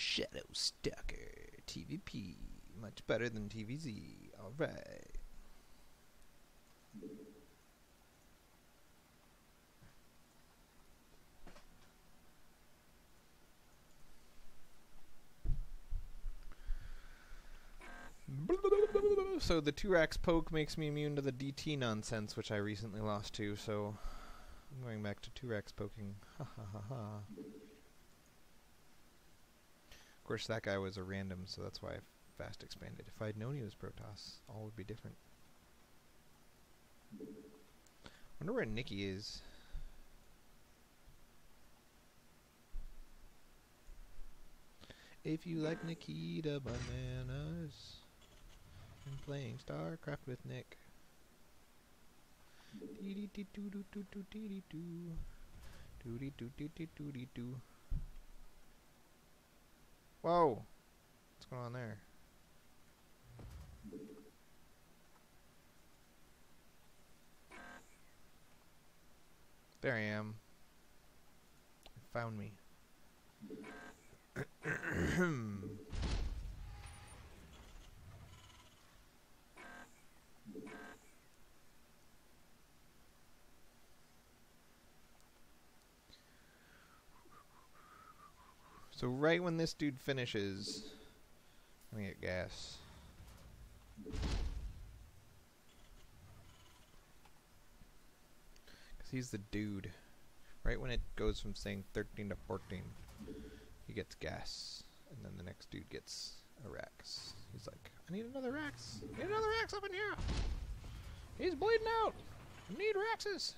Shadow Stalker TVP. Much better than TVZ. Alright. So the racks poke makes me immune to the DT nonsense, which I recently lost to, so I'm going back to racks poking. Ha ha ha ha. Of course, that guy was a random, so that's why I fast expanded. If I'd known he was Protoss, all would be different. wonder where Nikki is. If you like Nikita Bananas I'm playing StarCraft with Nick. Whoa! What's going on there? There I am. Found me. Hmm. So right when this dude finishes, let me get gas. Because he's the dude. Right when it goes from saying 13 to 14, he gets gas. And then the next dude gets a Rax. He's like, I need another Rax. Need another Rax up in here. He's bleeding out. I need Raxes.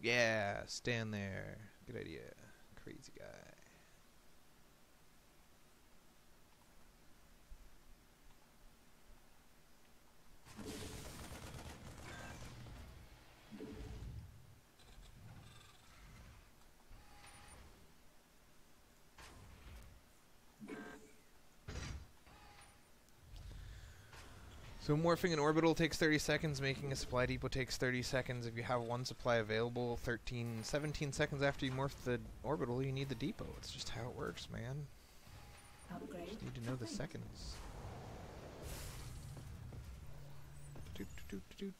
Yeah, stand there. Good idea. Crazy guy. So morphing an orbital takes 30 seconds, making a supply depot takes 30 seconds. If you have one supply available, 13, 17 seconds after you morph the orbital, you need the depot. It's just how it works, man. Upgrade. Just need to know the complete. seconds. Do do do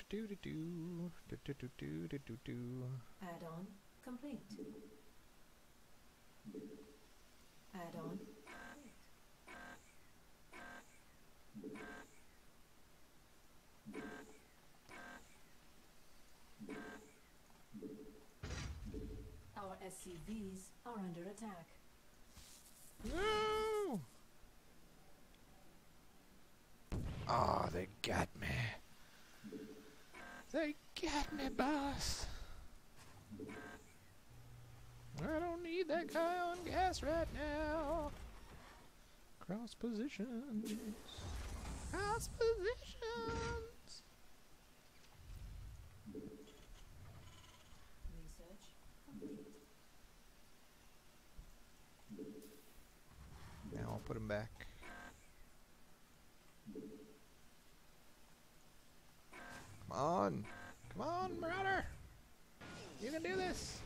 SCVs are under attack. No! Oh, ah, they got me. They got me, boss. I don't need that guy on gas right now. Cross positions. Cross positions. Research complete. Now I'll put him back. Come on. Come on, Marauder. You can do this.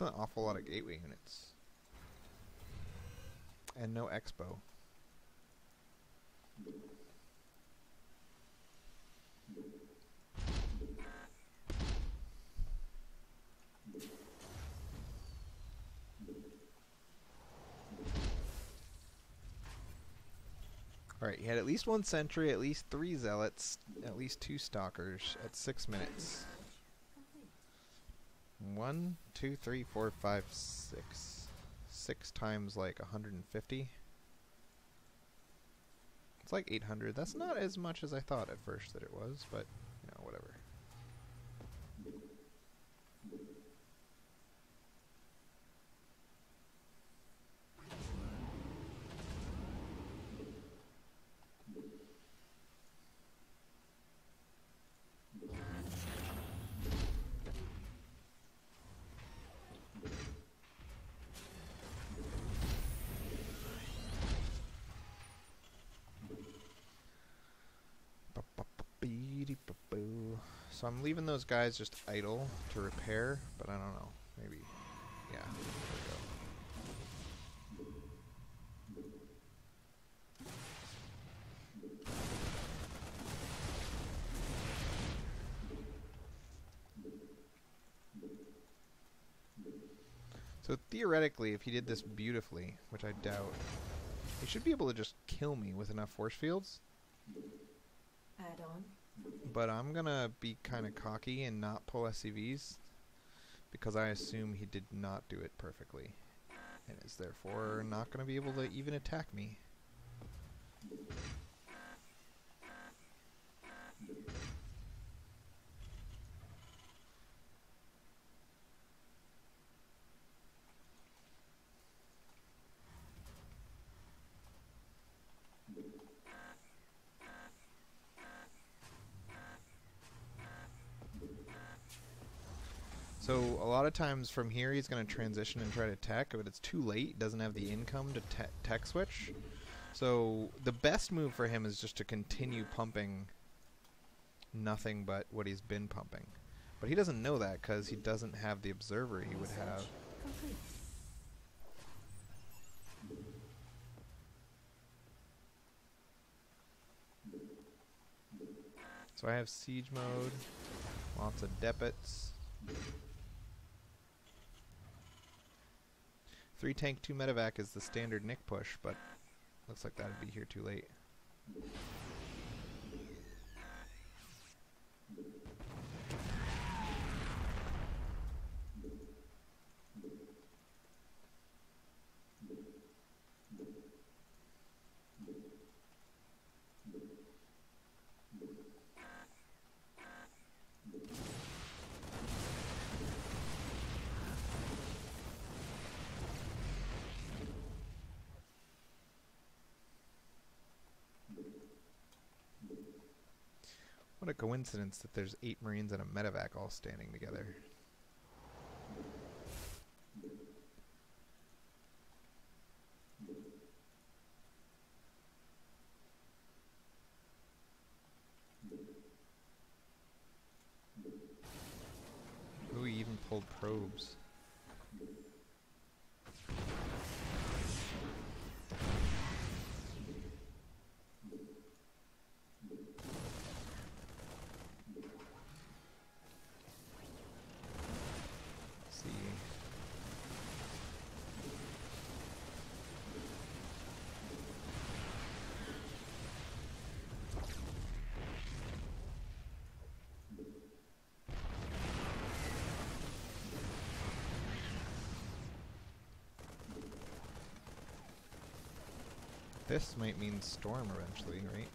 An awful lot of gateway units. And no expo. Alright, he had at least one sentry, at least three zealots, at least two stalkers at six minutes. One, two, three, four, five, six. Six times like 150. It's like 800. That's not as much as I thought at first that it was, but, you know, whatever. Ba-ba-ba-bee-dee-ba-boo. So I'm leaving those guys just idle to repair, but I don't know. Maybe. Yeah. There we go. So theoretically, if he did this beautifully, which I doubt, he should be able to just kill me with enough force fields. Add on. But I'm gonna be kind of cocky and not pull SCVs because I assume he did not do it perfectly and is therefore not gonna be able to even attack me. So a lot of times from here he's going to transition and try to tech, but it's too late. Doesn't have the income to te- tech switch. So the best move for him is just to continue pumping nothing but what he's been pumping. But he doesn't know that because he doesn't have the observer he would have. So I have siege mode, lots of depots. Three tank, two medevac is the standard Nick push, but looks like that'd be here too late. What a coincidence that there's eight Marines and a medevac all standing together. Ooh, he even pulled probes. see. This might mean storm eventually, right?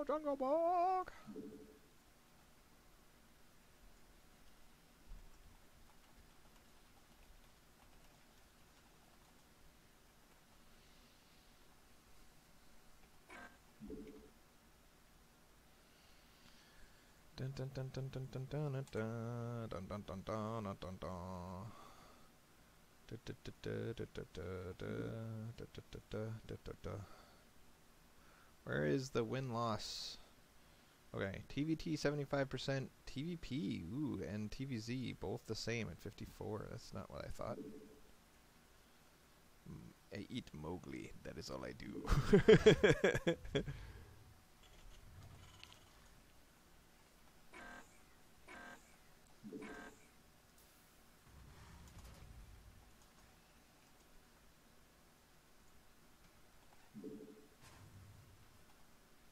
Oh, Jungle Book! Dun dun dun dun dun dun dun dun dun dun dun dun dun dun dun. Du- du- du- du- du- du- du- du- du- du- du- du- du- du- du. Where is the win loss? Okay, TVT 75%, TVP, ooh, and TVZ both the same at 54. That's not what I thought. Mm, I eat Mowgli. That is all I do.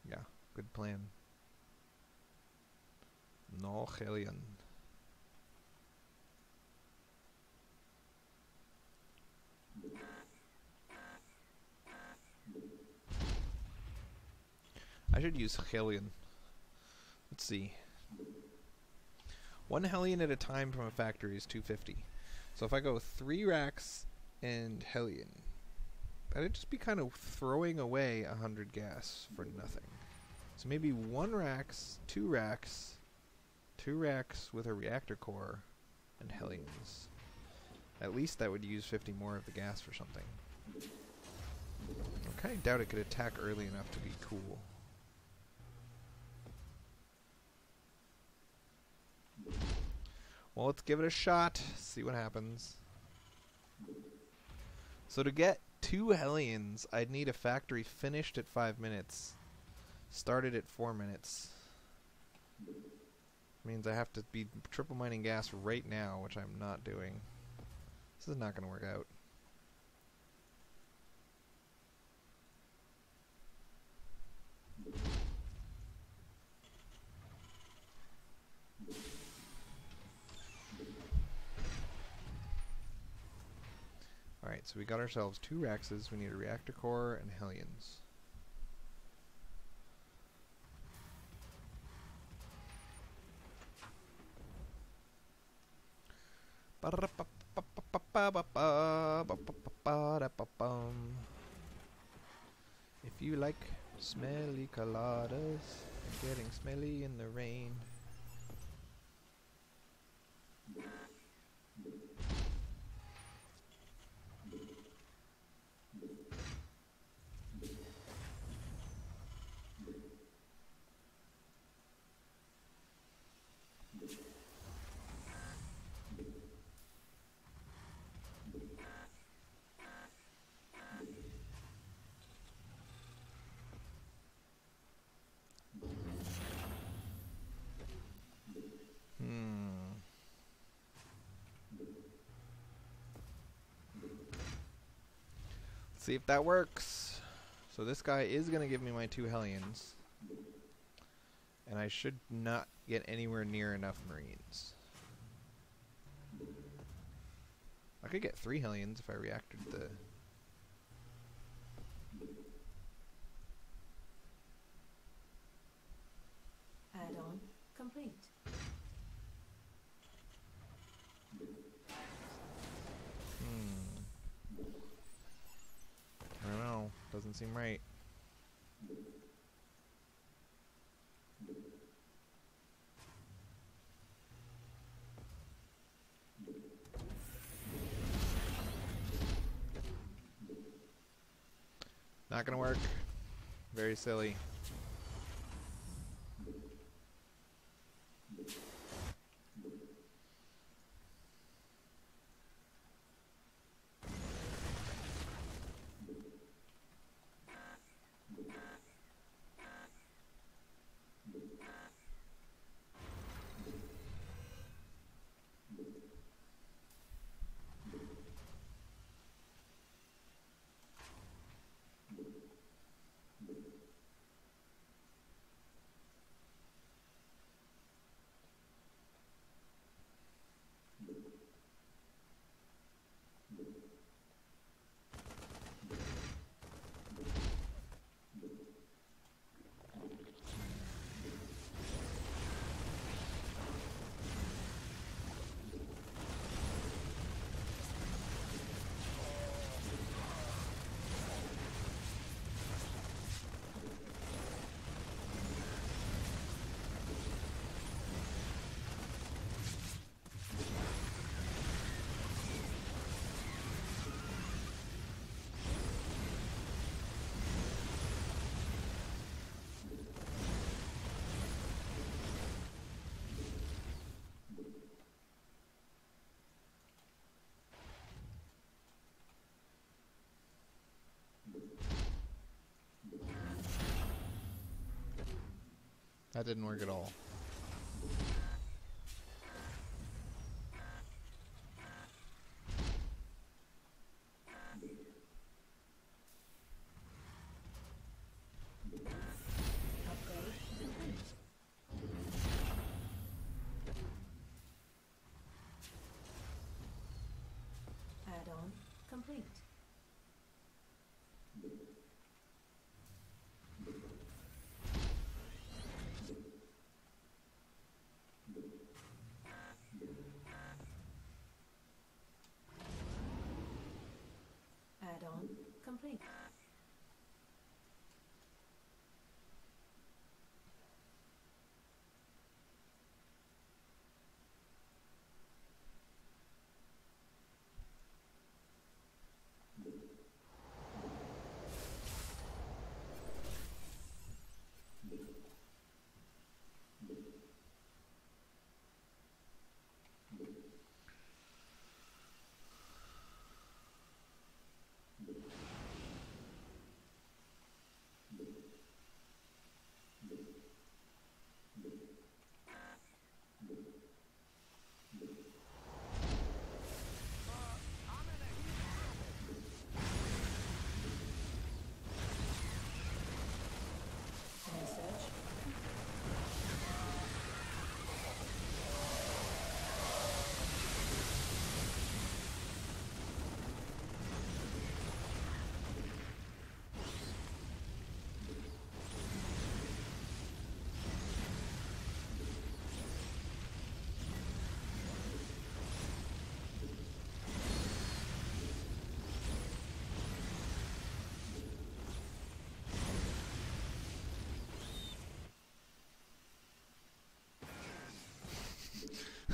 yeah, good plan. No I should use Hellion. Let's see. One Hellion at a time from a factory is 250. So if I go three racks and Hellion, that'd just be kind of throwing away a hundred gas for nothing. So maybe one racks, two racks, two racks with a reactor core, and Hellions. At least that would use 50 more of the gas for something. Okay, doubt it could attack early enough to be cool. Well, let's give it a shot. See what happens. So to get two Hellions, I'd need a factory finished at five minutes, started at four minutes. Means I have to be triple mining gas right now, which I'm not doing. This is not going to work out. Alright, so we got ourselves two Raxes. We need a reactor core and Hellions. If you like smelly coladas, getting smelly in the rain. See if that works. So this guy is going to give me my two Hellions. And I should not get anywhere near enough Marines. I could get three Hellions if I reacted the... Add-on complete. Hmm. I don't know. Doesn't seem right. Not gonna work. Very silly. That didn't work at all.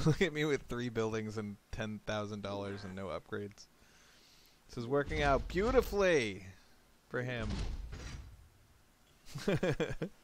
Look at me with three buildings and ten thousand dollars and no upgrades. This is working out beautifully for him.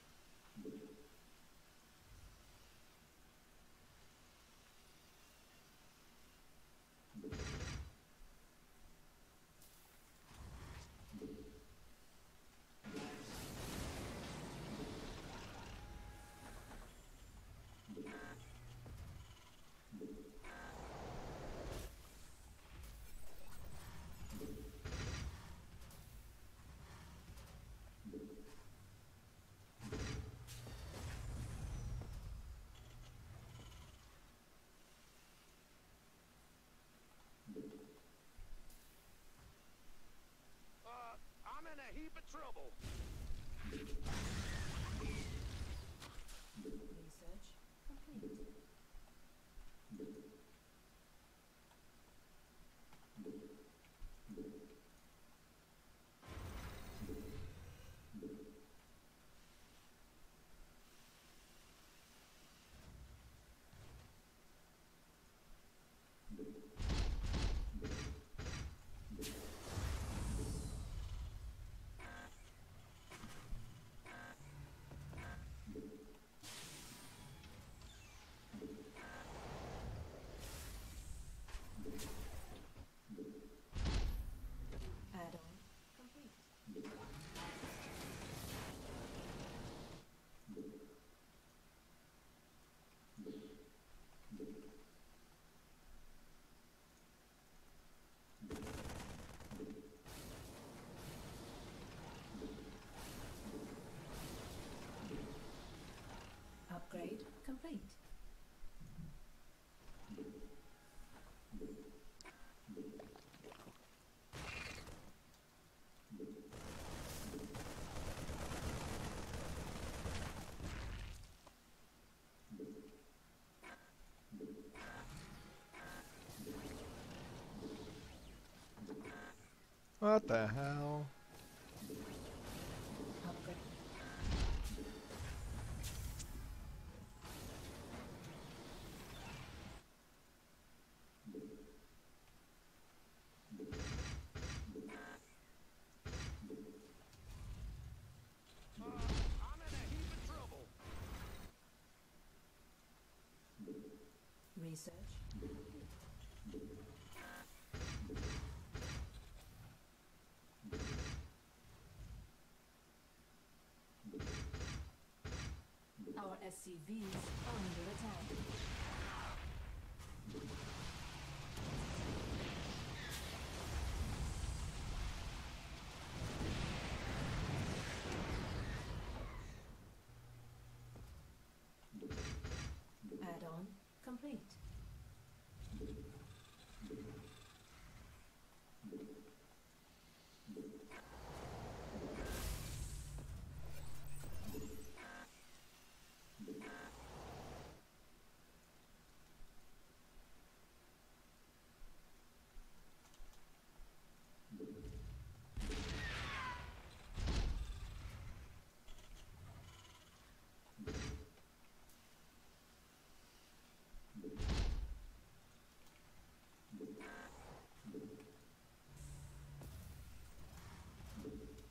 Uh, I'm in a heap of trouble. research complete. Add-on complete. Upgrade what the hell? Upgrade. Uh, I'm in a heap of trouble. Research. SCVs under attack. Add-on complete.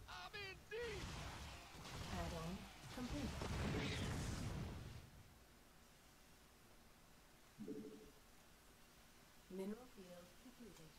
I'm in deep. Add-on complete. Mineral field completed.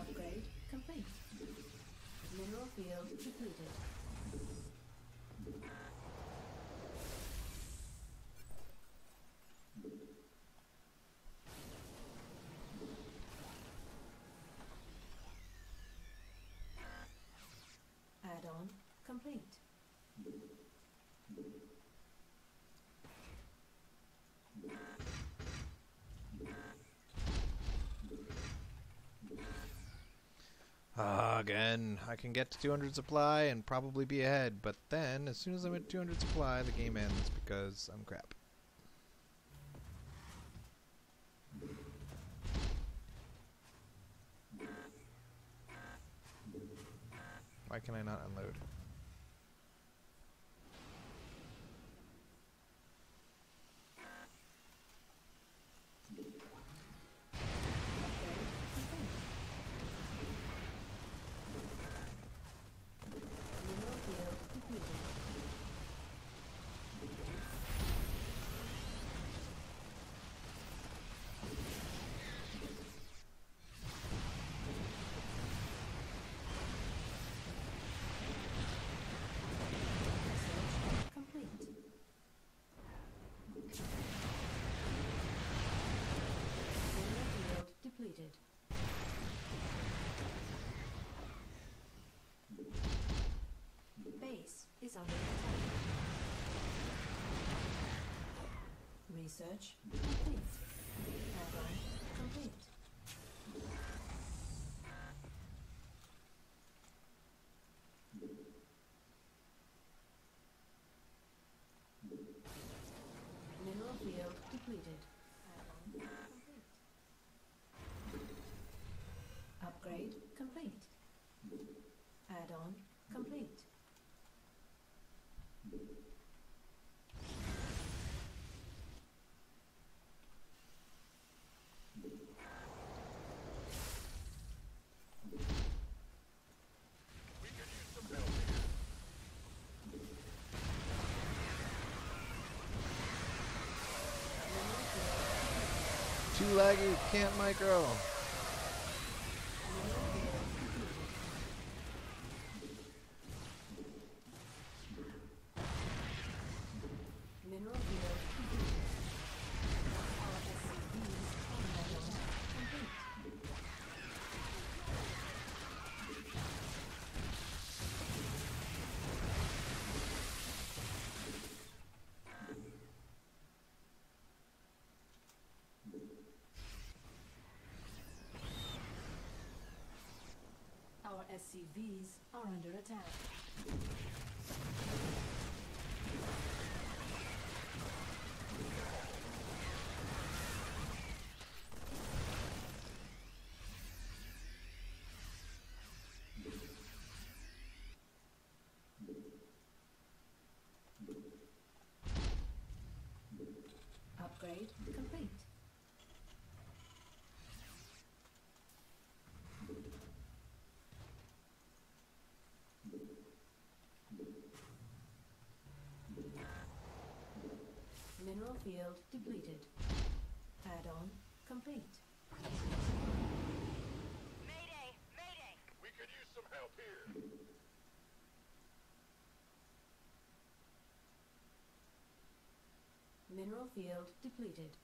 Upgrade complete. Add-on complete. I can get to 200 supply and probably be ahead, but then, as soon as I'm at 200 supply, the game ends because I'm crap. Why can I not unload? Upgrade complete. Mineral field depleted. Research complete. Mineral field depleted. Base is under attack. Research complete. Add-on complete. Mineral field depleted. Upgrade complete. Add-on complete. We could use some help here. Mineral field Too laggy, can't micro! Mineral field depleted. Mineral field depleted. Our SCVs are add-on complete. Our SCVs are under attack. Field depleted. Add-on complete. Mayday! Mayday! We could use some help here. Mineral field depleted.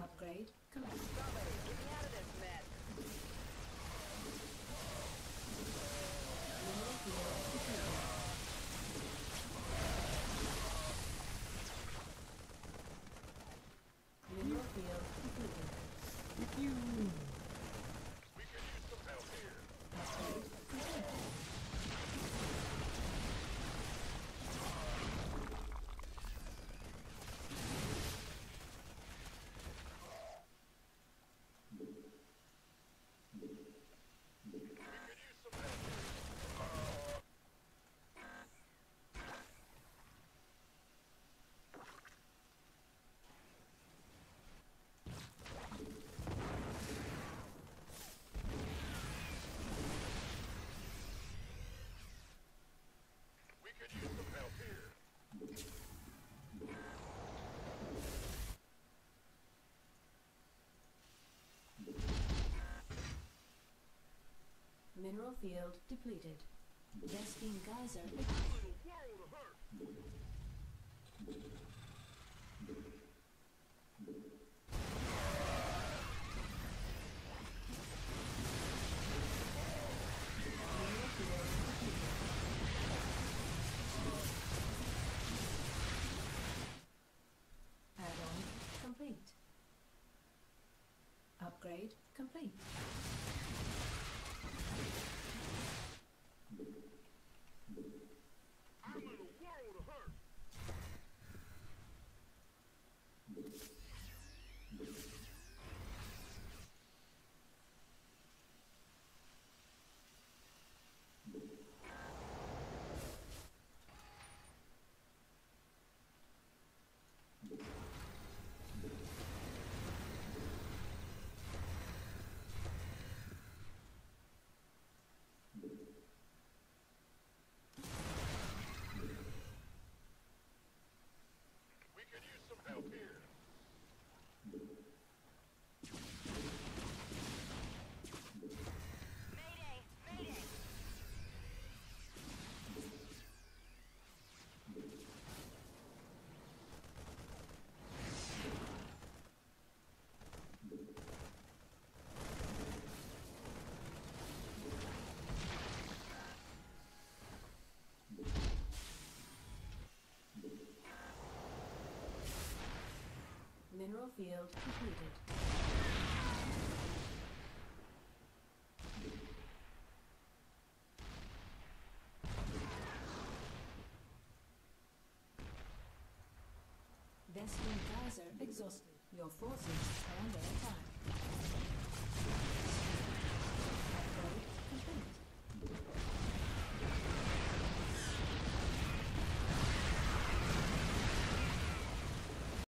Upgrade complete. Somebody, get could use some help here. Upgrade complete. We could use some help here. We could use some help here. Mineral field depleted. Vespene geyser. Add-on complete. Upgrade complete. Mineral field depleted. Vespene Geyser exhausted. Your forces are under attack.